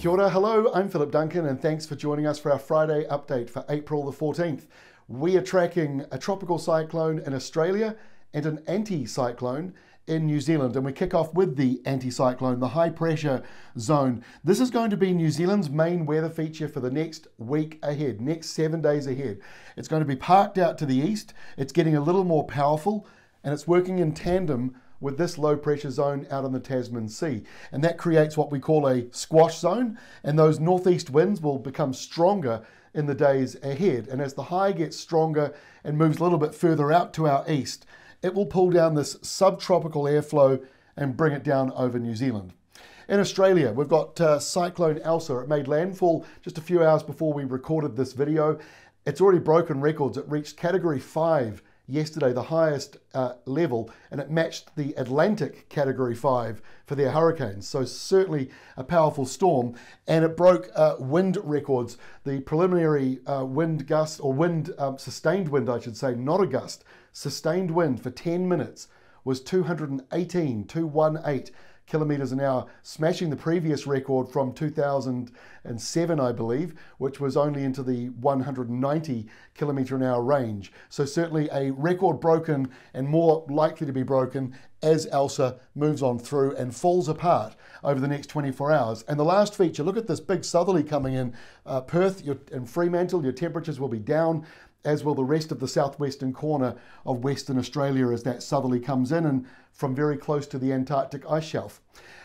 Kia ora, hello, I'm Philip Duncan, and thanks for joining us for our Friday update for April the 14th. We are tracking a tropical cyclone in Australia and an anti-cyclone in New Zealand. And we kick off with the anticyclone, the high pressure zone. This is going to be New Zealand's main weather feature for the next week ahead, next seven days ahead. It's going to be parked out to the east, it's getting a little more powerful, and it's working in tandem with this low pressure zone out in the Tasman Sea. And that creates what we call a squash zone, and those northeast winds will become stronger in the days ahead. And as the high gets stronger and moves a little bit further out to our east, it will pull down this subtropical airflow and bring it down over New Zealand. In Australia, we've got uh, Cyclone Ilsa. It made landfall just a few hours before we recorded this video. It's already broken records. It reached category five yesterday, the highest uh, level, and it matched the Atlantic Category 5 for their hurricanes. So, certainly a powerful storm, and it broke uh, wind records. The preliminary uh, wind gust, or wind, um, sustained wind, I should say, not a gust, sustained wind for 10 minutes was 218, 218 kilometres an hour, smashing the previous record from 2007, I believe, which was only into the 190 kilometre an hour range. So, certainly a record broken and more likely to be broken as Ilsa moves on through and falls apart over the next 24 hours. And the last feature look at this big southerly coming in. Uh, Perth and Fremantle, your temperatures will be down as will the rest of the southwestern corner of Western Australia as that southerly comes in and from very close to the Antarctic ice shelf.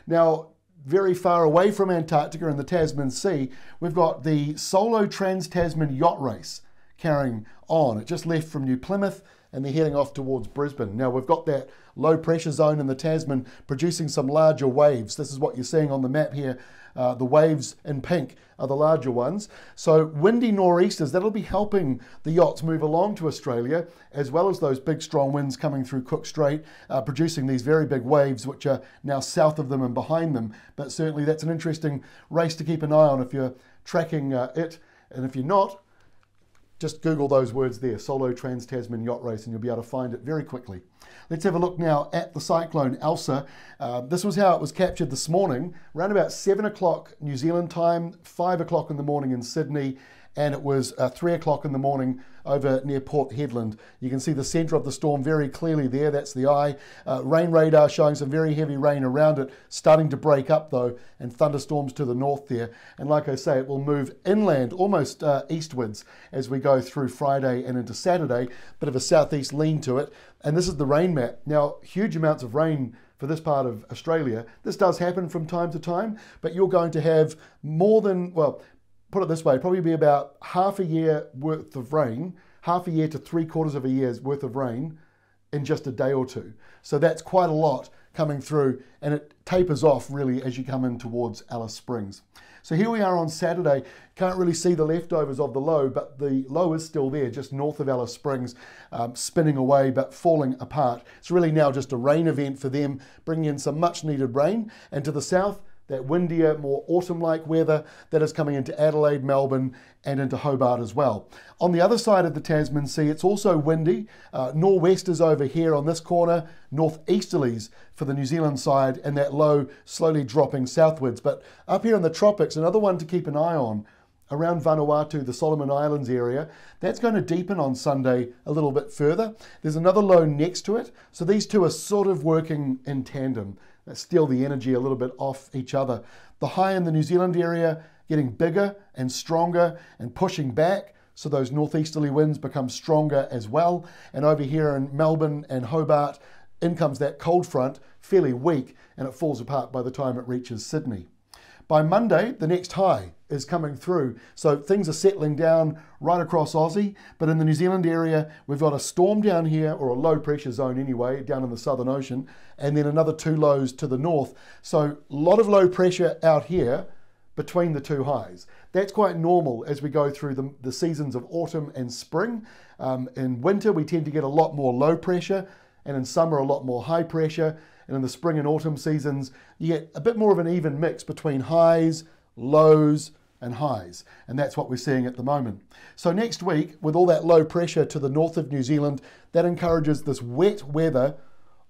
Now, very far away from Antarctica in the Tasman Sea, we've got the Solo Trans Tasman Yacht Race carrying on. It just left from New Plymouth and they're heading off towards Brisbane. Now we've got that low pressure zone in the Tasman producing some larger waves. This is what you're seeing on the map here. Uh, the waves in pink are the larger ones. So windy nor'easters, that'll be helping the yachts move along to Australia, as well as those big strong winds coming through Cook Strait, uh, producing these very big waves, which are now south of them and behind them. But certainly that's an interesting race to keep an eye on if you're tracking uh, it. And if you're not, just Google those words there, Solo Trans Tasman Yacht Race, and you'll be able to find it very quickly. Let's have a look now at the cyclone Ilsa. Uh, this was how it was captured this morning, around about 7 o'clock New Zealand time, 5 o'clock in the morning in Sydney, and it was uh, three o'clock in the morning over near Port Hedland. You can see the centre of the storm very clearly there. That's the eye. Uh, rain radar showing some very heavy rain around it, starting to break up though, and thunderstorms to the north there. And like I say, it will move inland, almost uh, eastwards, as we go through Friday and into Saturday. Bit of a southeast lean to it. And this is the rain map. Now, huge amounts of rain for this part of Australia. This does happen from time to time, but you're going to have more than, well, put it this way, probably be about half a year worth of rain, half a year to three quarters of a year's worth of rain in just a day or two. So that's quite a lot coming through and it tapers off really as you come in towards Alice Springs. So here we are on Saturday. Can't really see the leftovers of the low, but the low is still there, just north of Alice Springs, um, spinning away but falling apart. It's really now just a rain event for them, bringing in some much needed rain. And to the south, that windier, more autumn like weather that is coming into Adelaide, Melbourne, and into Hobart as well. On the other side of the Tasman Sea, it's also windy. Uh, nor'westers over here on this corner, northeasterlies for the New Zealand side, and that low slowly dropping southwards. But up here in the tropics, another one to keep an eye on around Vanuatu, the Solomon Islands area. That's going to deepen on Sunday a little bit further. There's another low next to it. So these two are sort of working in tandem Uh, steal the energy a little bit off each other. The high in the New Zealand area getting bigger and stronger and pushing back. So those northeasterly winds become stronger as well. And over here in Melbourne and Hobart, in comes that cold front, fairly weak, and it falls apart by the time it reaches Sydney. By Monday, the next high is coming through. So things are settling down right across Aussie. But in the New Zealand area, we've got a storm down here, or a low pressure zone anyway, down in the Southern Ocean, and then another two lows to the north. So a lot of low pressure out here between the two highs. That's quite normal as we go through the, the seasons of autumn and spring. Um, in winter, we tend to get a lot more low pressure, and in summer, a lot more high pressure. And in the spring and autumn seasons, you get a bit more of an even mix between highs, lows, and highs. And that's what we're seeing at the moment. So next week, with all that low pressure to the north of New Zealand, that encourages this wet weather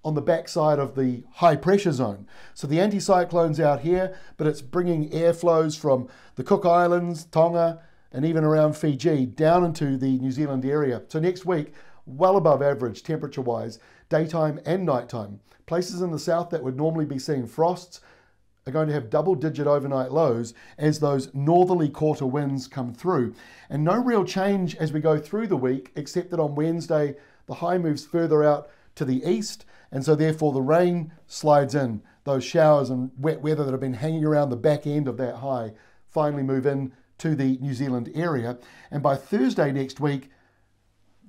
on the backside of the high pressure zone. So the anticyclone's out here, but it's bringing airflows from the Cook Islands, Tonga, and even around Fiji down into the New Zealand area. So next week, well above average temperature wise, daytime and nighttime. Places in the south that would normally be seeing frosts are going to have double digit overnight lows as those northerly quarter winds come through. And no real change as we go through the week, except that on Wednesday, the high moves further out to the east, and so therefore the rain slides in. Those showers and wet weather that have been hanging around the back end of that high finally move in to the New Zealand area. And by Thursday next week,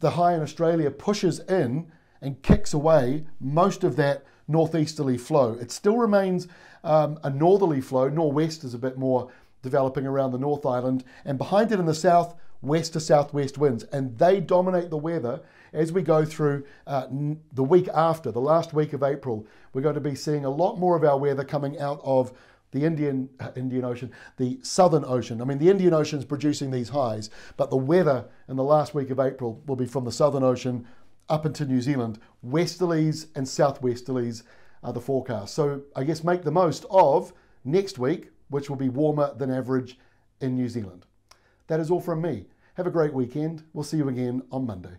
the high in Australia pushes in and kicks away most of that northeasterly flow. It still remains um, a northerly flow. Norwest is a bit more developing around the North Island, and behind it in the south, west to southwest winds, and they dominate the weather as we go through uh, the week after, the last week of April. We're going to be seeing a lot more of our weather coming out of the Indian uh, Indian Ocean, the Southern Ocean. I mean, the Indian Ocean is producing these highs, but the weather in the last week of April will be from the Southern Ocean up into New Zealand. Westerlies and southwesterlies are the forecast. So I guess make the most of next week, which will be warmer than average in New Zealand. That is all from me. Have a great weekend. We'll see you again on Monday.